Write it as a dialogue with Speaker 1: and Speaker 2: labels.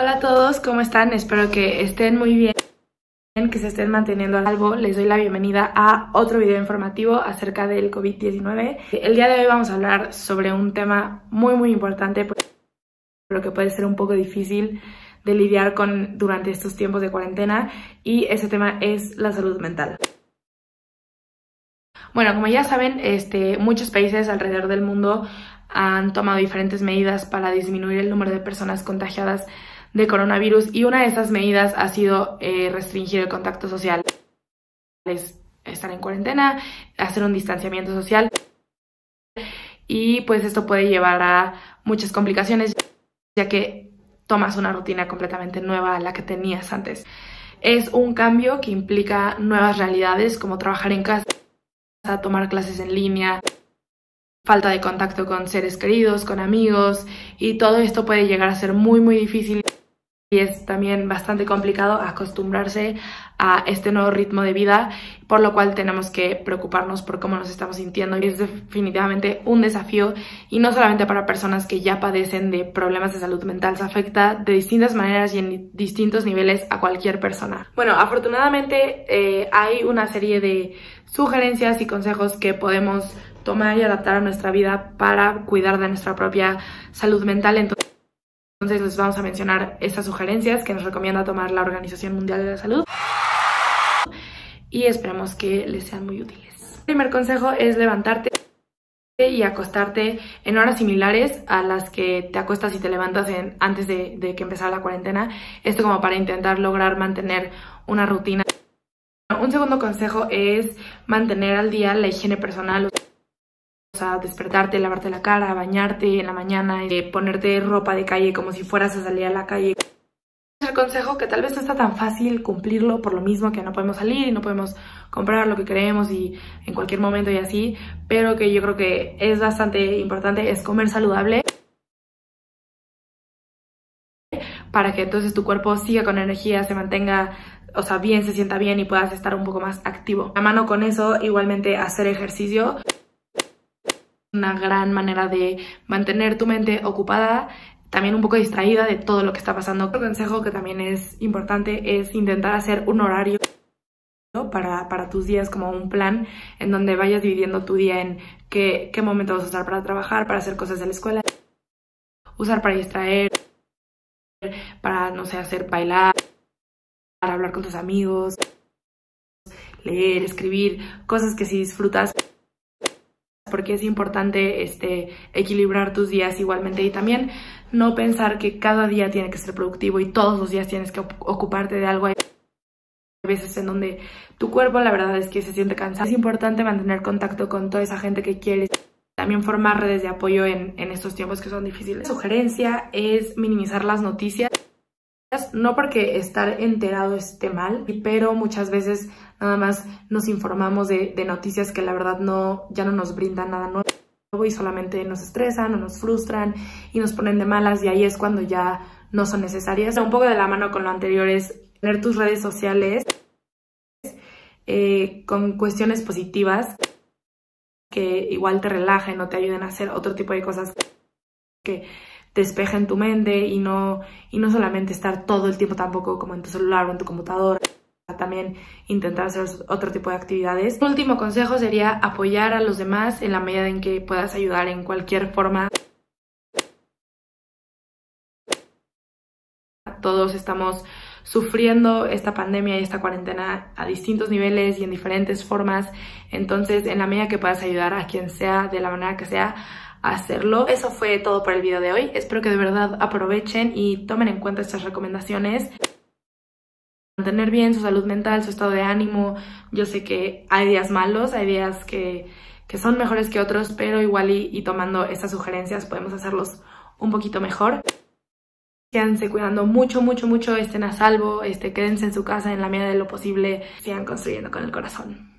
Speaker 1: Hola a todos, ¿cómo están? Espero que estén muy bien, que se estén manteniendo a salvo. Les doy la bienvenida a otro video informativo acerca del COVID-19. El día de hoy vamos a hablar sobre un tema muy muy importante, pero que puede ser un poco difícil de lidiar con durante estos tiempos de cuarentena y ese tema es la salud mental. Bueno, como ya saben, este, muchos países alrededor del mundo han tomado diferentes medidas para disminuir el número de personas contagiadas de coronavirus y una de esas medidas ha sido eh, restringir el contacto social, estar en cuarentena, hacer un distanciamiento social y pues esto puede llevar a muchas complicaciones ya que tomas una rutina completamente nueva a la que tenías antes. Es un cambio que implica nuevas realidades como trabajar en casa, tomar clases en línea, falta de contacto con seres queridos, con amigos y todo esto puede llegar a ser muy muy difícil y es también bastante complicado acostumbrarse a este nuevo ritmo de vida, por lo cual tenemos que preocuparnos por cómo nos estamos sintiendo y es definitivamente un desafío y no solamente para personas que ya padecen de problemas de salud mental, se afecta de distintas maneras y en distintos niveles a cualquier persona. Bueno, afortunadamente eh, hay una serie de sugerencias y consejos que podemos tomar y adaptar a nuestra vida para cuidar de nuestra propia salud mental. Entonces, entonces les vamos a mencionar estas sugerencias que nos recomienda tomar la Organización Mundial de la Salud y esperemos que les sean muy útiles. El primer consejo es levantarte y acostarte en horas similares a las que te acuestas y te levantas en, antes de, de que empezara la cuarentena. Esto como para intentar lograr mantener una rutina. Un segundo consejo es mantener al día la higiene personal despertarte, lavarte la cara, bañarte en la mañana, eh, ponerte ropa de calle como si fueras a salir a la calle. El consejo que tal vez no está tan fácil cumplirlo por lo mismo que no podemos salir y no podemos comprar lo que queremos y en cualquier momento y así, pero que yo creo que es bastante importante es comer saludable para que entonces tu cuerpo siga con energía, se mantenga, o sea, bien, se sienta bien y puedas estar un poco más activo. A mano con eso, igualmente hacer ejercicio una gran manera de mantener tu mente ocupada, también un poco distraída de todo lo que está pasando. Otro consejo que también es importante es intentar hacer un horario para, para, tus días como un plan en donde vayas dividiendo tu día en qué, qué momento vas a usar para trabajar, para hacer cosas de la escuela, usar para distraer, para, no sé, hacer bailar, para hablar con tus amigos, leer, escribir, cosas que si disfrutas porque es importante este, equilibrar tus días igualmente y también no pensar que cada día tiene que ser productivo y todos los días tienes que ocuparte de algo. Hay veces en donde tu cuerpo la verdad es que se siente cansado. Es importante mantener contacto con toda esa gente que quieres. También formar redes de apoyo en, en estos tiempos que son difíciles. La sugerencia es minimizar las noticias. No porque estar enterado esté mal, pero muchas veces nada más nos informamos de, noticias que la verdad no, ya no nos brindan nada nuevo y solamente nos estresan o nos frustran y nos ponen de malas y ahí es cuando ya no son necesarias. Un poco de la mano con lo anterior es tener tus redes sociales eh, con cuestiones positivas que igual te relajen o te ayuden a hacer otro tipo de cosas que despejen tu mente y no, y no solamente estar todo el tiempo tampoco como en tu celular o en tu computadora también intentar hacer otro tipo de actividades. Último consejo sería apoyar a los demás en la medida en que puedas ayudar en cualquier forma. Todos estamos sufriendo esta pandemia y esta cuarentena a distintos niveles y en diferentes formas. Entonces, en la medida que puedas ayudar a quien sea, de la manera que sea, hacerlo. Eso fue todo por el video de hoy. Espero que de verdad aprovechen y tomen en cuenta estas recomendaciones. Mantener bien su salud mental, su estado de ánimo. Yo sé que hay días malos, hay días que, que son mejores que otros, pero igual y, tomando estas sugerencias podemos hacerlos un poquito mejor. Quédense cuidando mucho, mucho, mucho, estén a salvo, este, quédense en su casa en la medida de lo posible, sigan construyendo con el corazón.